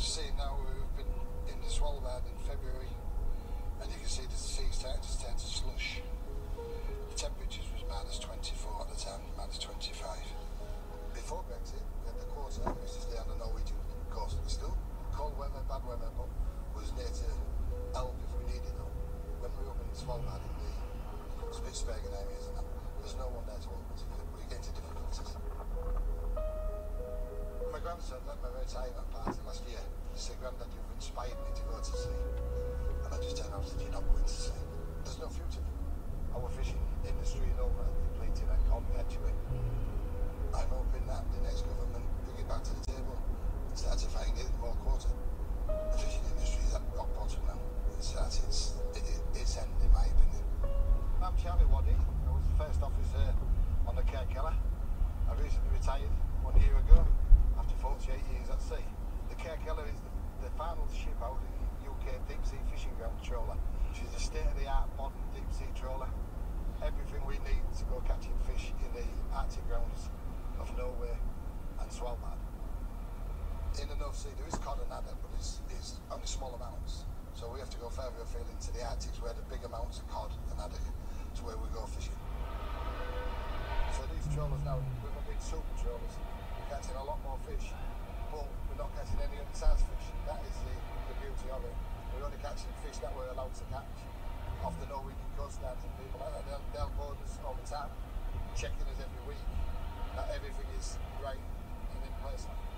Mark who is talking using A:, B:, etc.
A: Let's see now we've been in the Svalbard in February and you can see the sea's starting to turn to slush. The temperatures was minus 24 at the time, minus 25. Before Brexit, we had the used to stay on the Norwegian coast. It's still cold weather, bad weather, but was near to help if we needed them. When we were up Svalbard in the Spitsbergen areas and that, there's no one there to help us. We get into difficulties. My grandson at my retirement party last year, he said, Grandad, you've inspired me to go to sea. And I just turned around and said, you're not going to sea. There's no future for. Our fishing industry is over, depleted and gone perpetually. I'm hoping that Grounds of Norway and Svalbard. In the North Sea, there is cod and adder, but it's, it's only small amounts. So we have to go further afield into the Arctic where the big amounts of cod and adder to where we go fishing. So these trawlers now, with our big super trawlers, we're catching a lot more fish, but we're not catching any other size fish. That is the, the beauty of it. We're only catching fish that we're allowed to catch off the Norwegian coastlines and people like that. They'll, they'll board us all the time checking us every week that everything is great and in person.